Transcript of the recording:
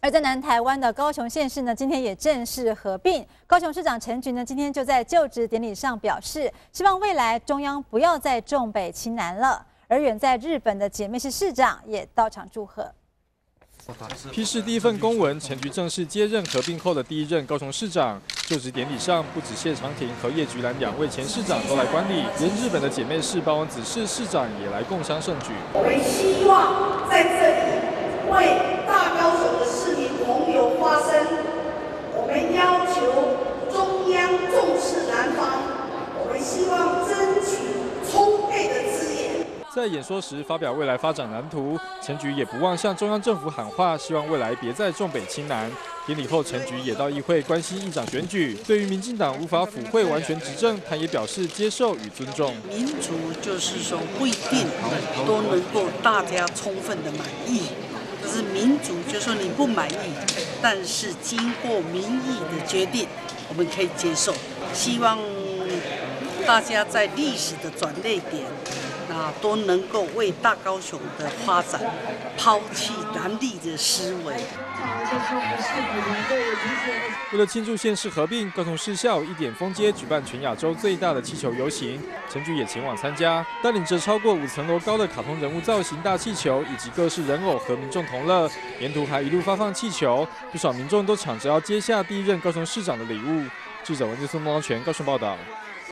而在南台湾的高雄县市呢，今天也正式合并。高雄市长陈菊呢，今天就在就职典礼上表示，希望未来中央不要再重北轻南了。而远在日本的姐妹市市长也到场祝贺。批示第一份公文，陈菊正式接任合并后的第一任高雄市长。就职典礼上，不止谢长廷和叶菊兰两位前市长都来观礼，连日本的姐妹市包王子市市长也来共襄盛举。我们希望在这里为大高雄的市民朋友发声，我们要求中央重视南方，我们希望争取充沛的资源。在演说时发表未来发展蓝图，陈菊也不忘向中央政府喊话，希望未来别再重北轻南。典礼后，陈菊也到议会关心议长选举，对于民进党无法府会完全执政，他也表示接受与尊重。民主就是说不一定都能够大家充分的满意，可是民主就说你不满意，但是经过民意的决定，我们可以接受。希望大家在历史的转捩点。啊，都能够为大高雄的发展抛弃南地的思维。为了庆祝县市合并，高雄市校一点封街举办全亚洲最大的气球游行，陈菊也前往参加，带领着超过五层楼高的卡通人物造型大气球以及各式人偶和民众同乐，沿途还一路发放气球，不少民众都抢着要接下第一任高雄市长的礼物。记者文志松、汪全高雄报道。